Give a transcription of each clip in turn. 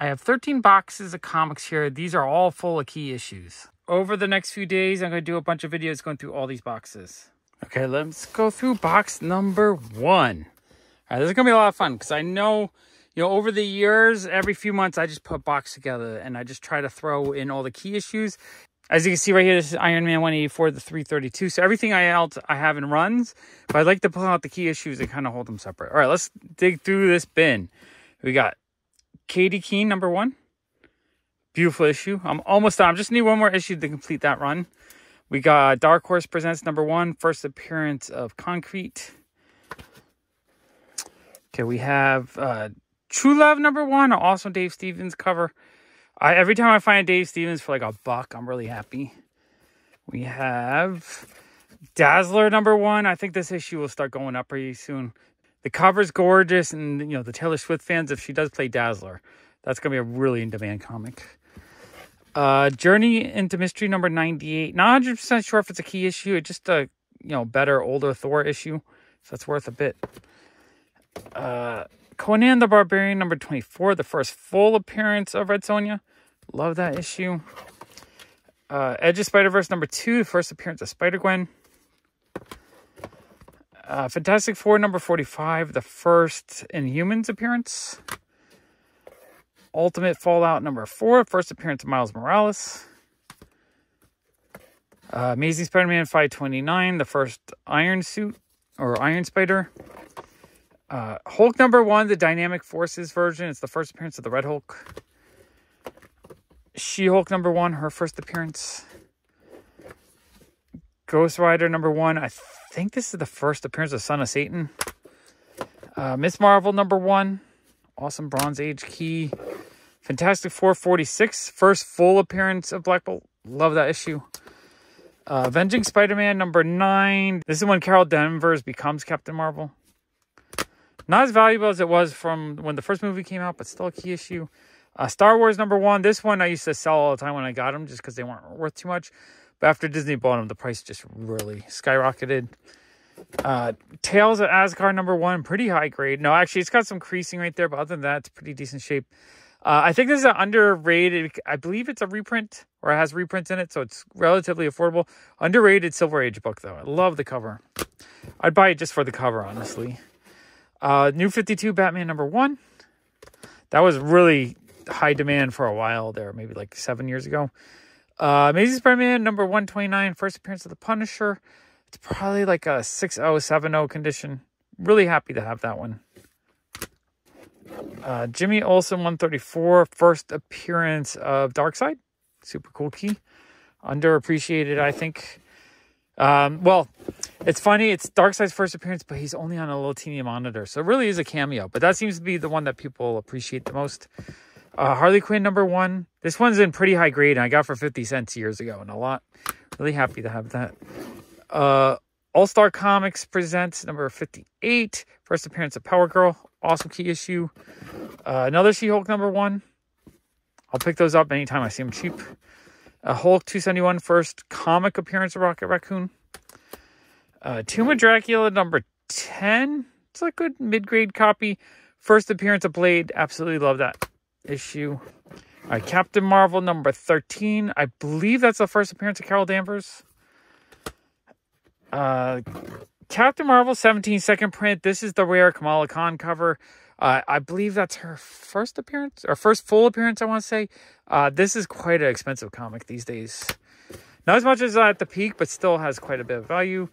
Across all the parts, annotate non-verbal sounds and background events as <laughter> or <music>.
I have 13 boxes of comics here. These are all full of key issues. Over the next few days, I'm going to do a bunch of videos going through all these boxes. Okay, let's go through box number one. All right, this is going to be a lot of fun because I know, you know, over the years, every few months, I just put box together and I just try to throw in all the key issues. As you can see right here, this is Iron Man 184, the 332. So everything I else I have in runs, but I like to pull out the key issues and kind of hold them separate. All right, let's dig through this bin. We got Katy Keene, number one. Beautiful issue. I'm almost done. I just need one more issue to complete that run. We got Dark Horse Presents number one, first appearance of Concrete. Okay, we have uh, True Love number one, awesome Dave Stevens cover. I, every time I find Dave Stevens for like a buck, I'm really happy. We have Dazzler number one. I think this issue will start going up pretty soon. The cover's gorgeous, and you know the Taylor Swift fans, if she does play Dazzler, that's gonna be a really in demand comic. Uh, Journey into Mystery number 98. Not 100 percent sure if it's a key issue. It's just a you know better older Thor issue, so it's worth a bit. Uh, Conan the Barbarian number 24, the first full appearance of Red Sonja. Love that issue. Uh, Edge of Spider Verse number two, first appearance of Spider Gwen. Uh, Fantastic Four number 45, the first Inhumans appearance. Ultimate Fallout number four, first appearance of Miles Morales. Uh, Amazing Spider Man 529, the first Iron Suit or Iron Spider. Uh, Hulk number one, the Dynamic Forces version. It's the first appearance of the Red Hulk. She Hulk number one, her first appearance. Ghost Rider number one. I think this is the first appearance of Son of Satan. Uh, Miss Marvel number one. Awesome Bronze Age key. Fantastic 446. First full appearance of Black Bolt. Love that issue. Uh, Avenging Spider-Man number nine. This is when Carol Danvers becomes Captain Marvel. Not as valuable as it was from when the first movie came out, but still a key issue. Uh, Star Wars number one. This one I used to sell all the time when I got them just because they weren't worth too much. But after Disney bought them, the price just really skyrocketed. Uh, Tales of Asgard number one, pretty high grade. No, actually, it's got some creasing right there, but other than that, it's pretty decent shape. Uh, I think this is an underrated. I believe it's a reprint or it has reprints in it, so it's relatively affordable. Underrated Silver Age book though. I love the cover. I'd buy it just for the cover, honestly. Uh, New Fifty Two Batman number one. That was really high demand for a while there, maybe like seven years ago. Uh, Amazing Spider-Man number 129, first appearance of the Punisher. It's probably like a 6070 condition. Really happy to have that one. Uh, Jimmy Olsen 134, first appearance of Darkseid. Super cool key. Underappreciated, I think. Um, well, it's funny. It's Darkseid's first appearance, but he's only on a little teeny monitor. So it really is a cameo. But that seems to be the one that people appreciate the most. Uh, Harley Quinn number one. This one's in pretty high grade, and I got for 50 cents years ago, and a lot. Really happy to have that. Uh, All Star Comics presents number 58. First appearance of Power Girl. Awesome key issue. Uh, another She Hulk number one. I'll pick those up anytime I see them cheap. Uh, Hulk 271, first comic appearance of Rocket Raccoon. Uh, Tomb of Dracula number 10. It's a good mid grade copy. First appearance of Blade. Absolutely love that issue. All right, Captain Marvel number 13. I believe that's the first appearance of Carol Danvers. Uh, Captain Marvel 17 second print. This is the rare Kamala Khan cover. Uh, I believe that's her first appearance or first full appearance, I want to say. Uh, this is quite an expensive comic these days. Not as much as uh, at the peak, but still has quite a bit of value.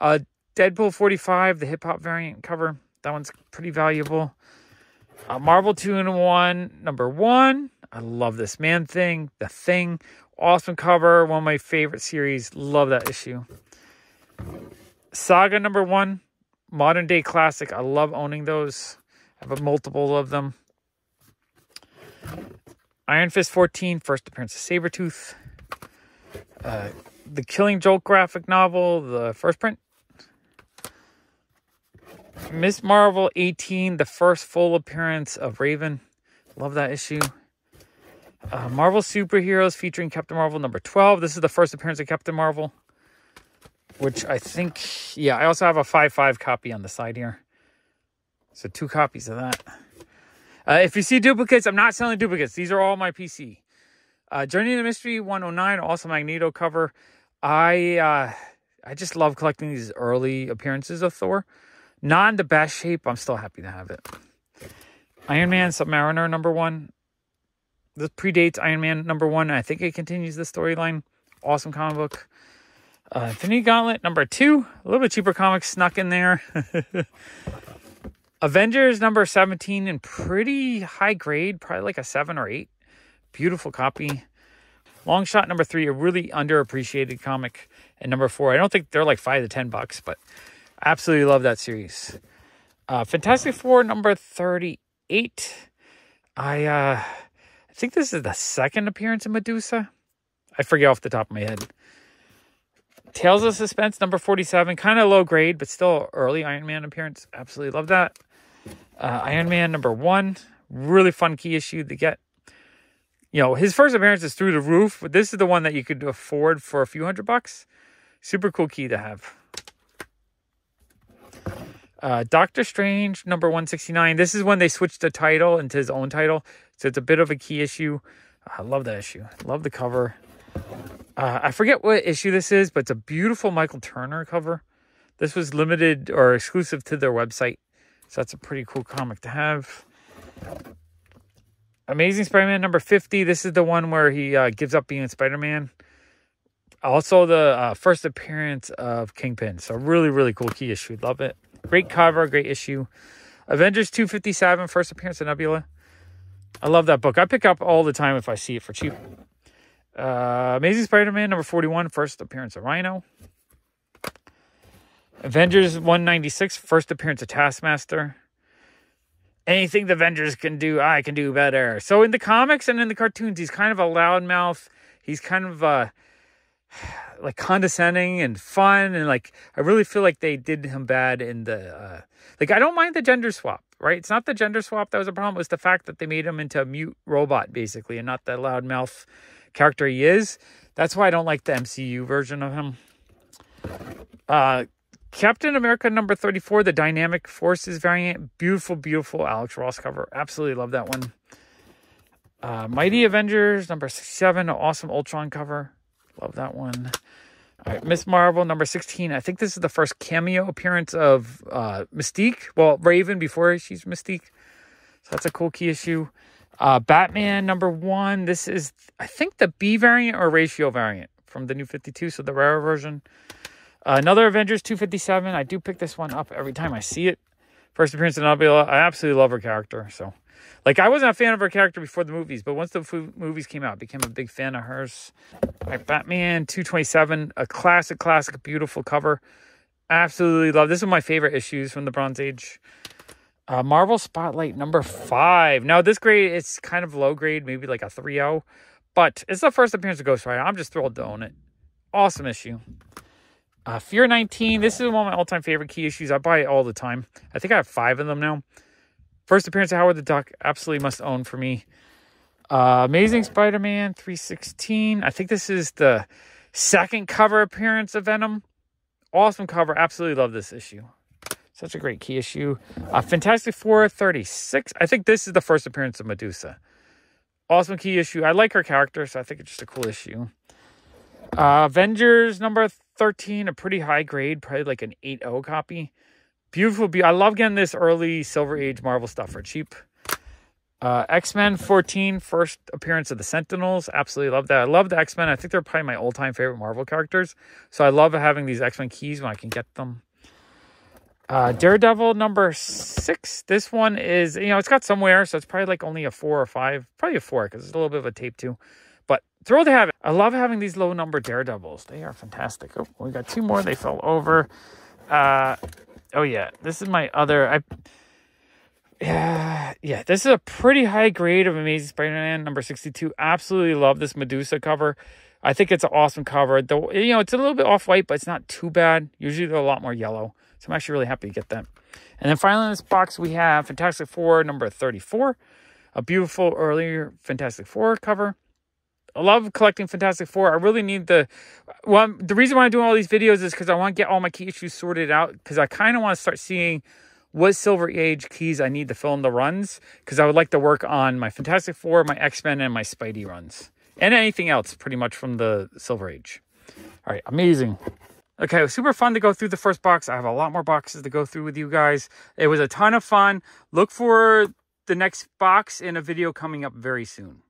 Uh, Deadpool 45, the hip hop variant cover. That one's pretty valuable. Uh, Marvel 2 in 1, number 1. I love this Man Thing, The Thing. Awesome cover. One of my favorite series. Love that issue. Saga number 1, modern day classic. I love owning those. I have a multiple of them. Iron Fist 14, first appearance of Sabretooth. Uh, the Killing Joke graphic novel, the first print. Miss Marvel 18, the first full appearance of Raven. Love that issue. Uh, Marvel Superheroes featuring Captain Marvel number 12. This is the first appearance of Captain Marvel. Which I think, yeah, I also have a 5-5 copy on the side here. So two copies of that. Uh, if you see duplicates, I'm not selling duplicates. These are all my PC. Uh, Journey to Mystery 109, also Magneto cover. I uh, I just love collecting these early appearances of Thor. Not in the best shape. I'm still happy to have it. Iron Man Submariner number one. This predates Iron Man number one. I think it continues the storyline. Awesome comic book. Uh, Infinity Gauntlet number two. A little bit cheaper comic snuck in there. <laughs> Avengers number 17 in pretty high grade, probably like a seven or eight. Beautiful copy. Long Shot number three, a really underappreciated comic. And number four, I don't think they're like five to ten bucks, but absolutely love that series. Uh, Fantastic Four number 38. I uh I think this is the second appearance of Medusa. I forget off the top of my head. Tales of Suspense number 47, kind of low grade, but still early Iron Man appearance. Absolutely love that. Uh, Iron Man number one, really fun key issue to get. You know, his first appearance is through the roof, but this is the one that you could afford for a few hundred bucks. Super cool key to have. Uh, Doctor Strange number 169. This is when they switched the title into his own title. So it's a bit of a key issue. I love that issue. Love the cover. Uh, I forget what issue this is, but it's a beautiful Michael Turner cover. This was limited or exclusive to their website. So that's a pretty cool comic to have. Amazing Spider-Man number 50. This is the one where he uh, gives up being Spider-Man. Also the uh, first appearance of Kingpin. So really, really cool key issue. Love it. Great cover, great issue. Avengers 257, first appearance of Nebula. I love that book. I pick up all the time if I see it for cheap. Uh, Amazing Spider-Man number 41, first appearance of Rhino. Avengers 196, first appearance of Taskmaster. Anything the Avengers can do, I can do better. So in the comics and in the cartoons, he's kind of a loudmouth. He's kind of uh, <sighs> like condescending and fun, and like I really feel like they did him bad in the uh, like. I don't mind the gender swap, right? It's not the gender swap that was a problem. It was the fact that they made him into a mute robot, basically, and not the loudmouth character he is. That's why I don't like the MCU version of him. Uh, Captain America number 34, the Dynamic Forces variant. Beautiful, beautiful Alex Ross cover. Absolutely love that one. Uh, Mighty Avengers number 67, awesome Ultron cover. Love that one. All right, Miss Marvel number 16. I think this is the first cameo appearance of uh, Mystique. Well, Raven before she's Mystique. So that's a cool key issue. Uh, Batman number one. This is, I think, the B variant or ratio variant from the new 52. So the rare version. Uh, another Avengers 257. I do pick this one up every time I see it. First appearance of Nebula. I absolutely love her character. So, like, I wasn't a fan of her character before the movies, but once the f- movies came out, I became a big fan of hers. All right, Batman 227. A classic, classic, beautiful cover. Absolutely love. This is my favorite issues from the Bronze Age. Uh, Marvel Spotlight number five. Now, this grade, it's kind of low grade, maybe like a 3 0, but it's the first appearance of Ghost Rider. I'm just thrilled to own it. Awesome issue. Uh, Fear 19. This is one of my all time favorite key issues. I buy it all the time. I think I have five of them now. First appearance of Howard the Duck. Absolutely must own for me. Uh, Amazing Spider Man 316. I think this is the second cover appearance of Venom. Awesome cover. Absolutely love this issue. Such a great key issue. Uh, Fantastic Four 36. I think this is the first appearance of Medusa. Awesome key issue. I like her character, so I think it's just a cool issue. Uh, Avengers number 13, a pretty high grade, probably like an 8.0 copy. Beautiful. Be- I love getting this early Silver Age Marvel stuff for cheap. Uh, X Men 14, first appearance of the Sentinels. Absolutely love that. I love the X Men. I think they're probably my all time favorite Marvel characters. So I love having these X Men keys when I can get them. Uh, Daredevil number six. This one is, you know, it's got somewhere, so it's probably like only a four or five, probably a four because it's a little bit of a tape too. But thrilled to have it. I love having these low number Daredevils. They are fantastic. Oh, we got two more. They fell over. Uh, oh yeah, this is my other. I yeah, yeah. This is a pretty high grade of Amazing Spider-Man number sixty-two. Absolutely love this Medusa cover. I think it's an awesome cover. Though you know, it's a little bit off white, but it's not too bad. Usually they're a lot more yellow. So I'm actually really happy to get that. And then finally in this box we have Fantastic Four number 34. A beautiful earlier Fantastic Four cover. I love collecting Fantastic Four. I really need the well. The reason why I'm doing all these videos is because I want to get all my key issues sorted out. Because I kind of want to start seeing what Silver Age keys I need to fill in the runs because I would like to work on my Fantastic Four, my X Men, and my Spidey runs, and anything else pretty much from the Silver Age. All right, amazing. Okay, it was super fun to go through the first box. I have a lot more boxes to go through with you guys. It was a ton of fun. Look for the next box in a video coming up very soon.